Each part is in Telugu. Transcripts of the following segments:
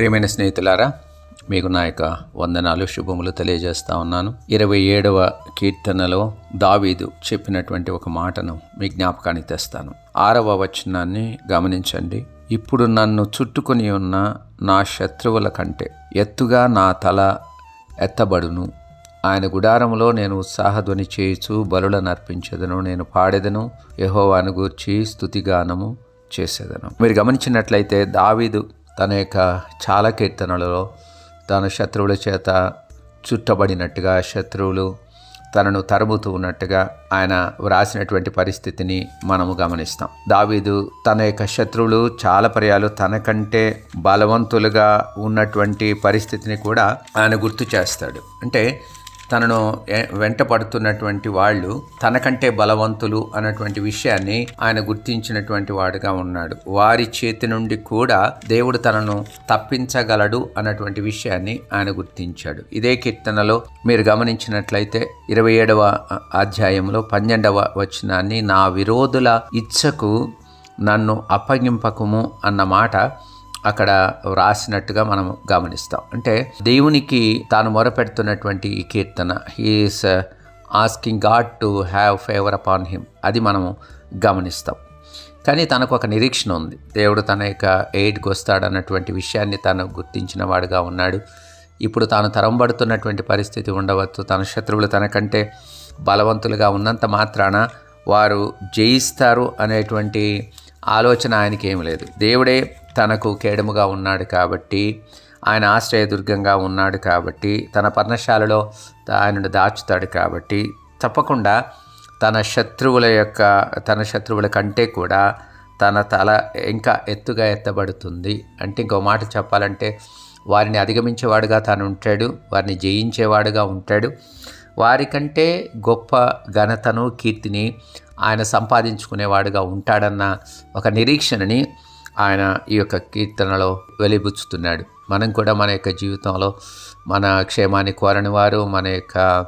ప్రియమైన స్నేహితులారా మీకు నా యొక్క వందనాలు శుభములు తెలియజేస్తా ఉన్నాను. ఇరవై ఏడవ కీర్తనలో దావీదు చెప్పినటువంటి ఒక మాటను మీ జ్ఞాపకానికి తెస్తాను. ఆరవ వచనాన్ని గమనించండి. ఇప్పుడు నన్ను చుట్టుకొని ఉన్న నా శత్రువుల కంటే ఎత్తుగా నా తల ఎత్తబడును. ఆయన గుడారంలో నేను ఉత్సాహధ్వని చేయుచు బలులను అర్పించేదను నేను పాడేదను యహోవాను గూర్చి స్థుతిగానము చేసేదను. మీరు గమనించినట్లయితే దావీదు తన యొక్క చాలా కీర్తనలలో తన శత్రువుల చేత చుట్టబడినట్టుగా శత్రువులు తనను తరుముతూ ఉన్నట్టుగా ఆయన వ్రాసినటువంటి పరిస్థితిని మనము గమనిస్తాం. దావీదు తన యొక్క శత్రువులు చాలా పర్యాలు తనకంటే బలవంతులుగా ఉన్నటువంటి పరిస్థితిని కూడా ఆయన గుర్తు చేస్తాడు. అంటే తనను వెంట పడుతున్నటువంటి వాళ్ళు తనకంటే బలవంతులు అన్నటువంటి విషయాన్ని ఆయన గుర్తించినటువంటి వాడుగా ఉన్నాడు. వారి చేతి నుండి కూడా దేవుడు తనను తప్పించగలడు అన్నటువంటి విషయాన్ని ఆయన గుర్తించాడు. ఇదే కీర్తనలో మీరు గమనించినట్లయితే ఇరవై ఏడవ అధ్యాయంలో పన్నెండవ వచనాన్ని నా విరోధుల ఇచ్చకు నన్ను అప్పగింపకము అన్న మాట అక్కడ వ్రాసినట్టుగా మనం గమనిస్తాం. అంటే దేవునికి తాను మొరపెడుతున్నటువంటి ఈ కీర్తన he is asking God to have favour upon him అది మనము గమనిస్తాం. కానీ తనకు ఒక నిరీక్షణ ఉంది. దేవుడు తన యొక్క ఎయిడ్కి వస్తాడన్నటువంటి విషయాన్ని తను గుర్తించిన వాడుగా ఉన్నాడు. ఇప్పుడు తాను తరంబడుతున్నటువంటి పరిస్థితి ఉండవచ్చు. తన శత్రువులు తనకంటే బలవంతులుగా ఉన్నంత మాత్రాన వారు జయిస్తారు అనేటువంటి ఆలోచన ఆయనకి ఏమి లేదు. దేవుడే తనకు కేడముగా ఉన్నాడు కాబట్టి ఆయన ఆశ్రయదుర్గంగా ఉన్నాడు కాబట్టి తన పర్ణశాలలో ఆయనను దాచుతాడు కాబట్టి తప్పకుండా తన శత్రువుల యొక్క తన శత్రువుల కంటే కూడా తన తల ఇంకా ఎత్తుగా ఎత్తబడుతుంది. అంటే ఇంకో మాట చెప్పాలంటే వారిని అధిగమించేవాడుగా తాను ఉంటాడు వారిని జయించేవాడుగా ఉంటాడు. వారికంటే గొప్ప ఘనతను కీర్తిని ఆయన సంపాదించుకునేవాడుగా ఉంటాడన్న ఒక నిరీక్షణని ఆయన ఈ యొక్క కీర్తనలో వెలిబుచ్చుతున్నాడు. మనం కూడా మన యొక్క జీవితంలో మన క్షేమాన్ని కోరని వారు మన యొక్క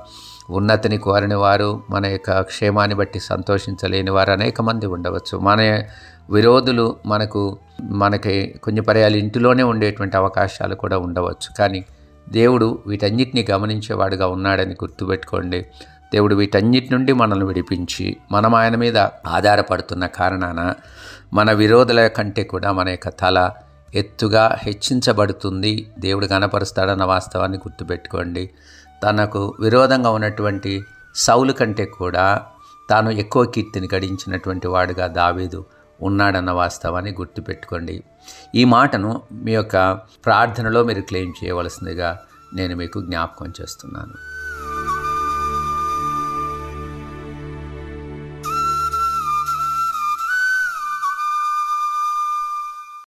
ఉన్నతిని కోరని వారు మన యొక్క క్షేమాన్ని బట్టి సంతోషించలేని వారు అనేక మంది ఉండవచ్చు. మన విరోధులు మనకు మనకి కొన్ని పర్యాలు ఇంటిలోనే ఉండేటువంటి అవకాశాలు కూడా ఉండవచ్చు. కానీ దేవుడు వీటన్నిటిని గమనించేవాడుగా ఉన్నాడని గుర్తుపెట్టుకోండి. దేవుడు వీటన్నిటి నుండి మనల్ని విడిపించి మనం ఆయన మీద ఆధారపడుతున్న కారణాన మన విరోధుల కంటే కూడా మన యొక్క తల ఎత్తుగా హెచ్చించబడుతుంది. దేవుడు కనపరుస్తాడన్న వాస్తవాన్ని గుర్తుపెట్టుకోండి. తనకు విరోధంగా ఉన్నటువంటి సౌలు కంటే కూడా తాను ఎక్కువ కీర్తిని గడించినటువంటి వాడుగా దావీదు ఉన్నాడన్న వాస్తవాన్ని గుర్తుపెట్టుకోండి. ఈ మాటను మీ యొక్క ప్రార్థనలో మీరు క్లెయిమ్ చేయవలసిందిగా నేను మీకు జ్ఞాపకం చేస్తున్నాను.